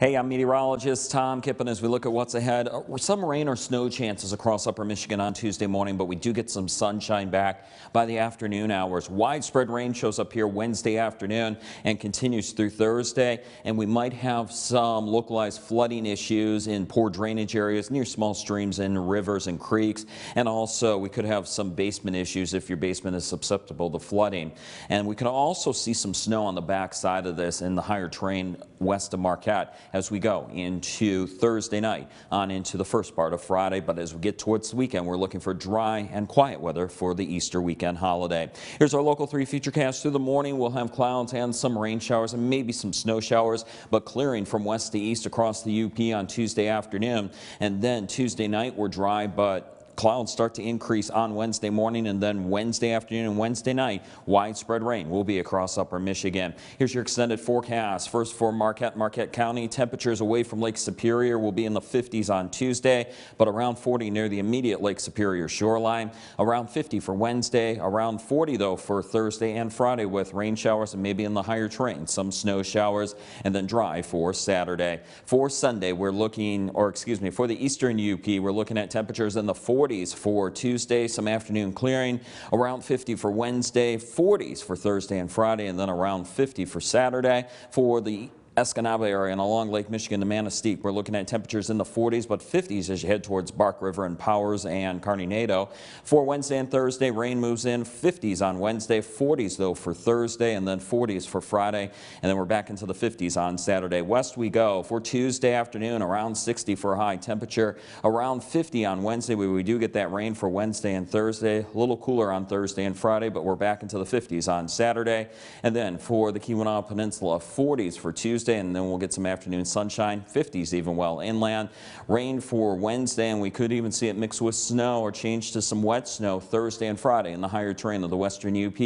Hey, I'm meteorologist Tom Kippen as we look at what's ahead. Uh, some rain or snow chances across upper Michigan on Tuesday morning, but we do get some sunshine back by the afternoon hours. Widespread rain shows up here Wednesday afternoon and continues through Thursday, and we might have some localized flooding issues in poor drainage areas near small streams and rivers and creeks, and also we could have some basement issues if your basement is susceptible to flooding. And we can also see some snow on the back side of this in the higher terrain west of Marquette as we go into Thursday night on into the first part of Friday. But as we get towards the weekend, we're looking for dry and quiet weather for the Easter weekend holiday. Here's our local 3 Futurecast through the morning. We'll have clouds and some rain showers and maybe some snow showers, but clearing from west to east across the UP on Tuesday afternoon. And then Tuesday night, we're dry, but Clouds start to increase on Wednesday morning and then Wednesday afternoon and Wednesday night, widespread rain will be across upper Michigan. Here's your extended forecast. First for Marquette, Marquette County, temperatures away from Lake Superior will be in the 50s on Tuesday, but around 40 near the immediate Lake Superior shoreline. Around 50 for Wednesday, around 40 though for Thursday and Friday with rain showers and maybe in the higher terrain, some snow showers and then dry for Saturday. For Sunday, we're looking, or excuse me, for the eastern UP, we're looking at temperatures in the 40s 40s for Tuesday, some afternoon clearing, around 50 for Wednesday, 40s for Thursday and Friday, and then around 50 for Saturday. For the Escanaba area and along Lake Michigan to Manistique. We're looking at temperatures in the 40s but 50s as you head towards Bark River and Powers and Nadeau. For Wednesday and Thursday, rain moves in 50s on Wednesday, 40s though for Thursday and then 40s for Friday and then we're back into the 50s on Saturday. West we go for Tuesday afternoon around 60 for high temperature, around 50 on Wednesday. We, we do get that rain for Wednesday and Thursday, a little cooler on Thursday and Friday but we're back into the 50s on Saturday and then for the Keweenaw Peninsula 40s for Tuesday Tuesday, and then we'll get some afternoon sunshine, 50s even well inland. Rain for Wednesday, and we could even see it mix with snow or change to some wet snow Thursday and Friday in the higher terrain of the western UP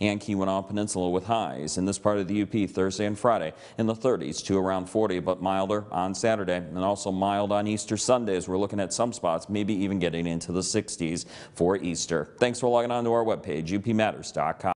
and Keweenaw Peninsula with highs in this part of the UP Thursday and Friday in the 30s to around 40, but milder on Saturday and also mild on Easter Sunday as we're looking at some spots, maybe even getting into the 60s for Easter. Thanks for logging on to our webpage, upmatters.com.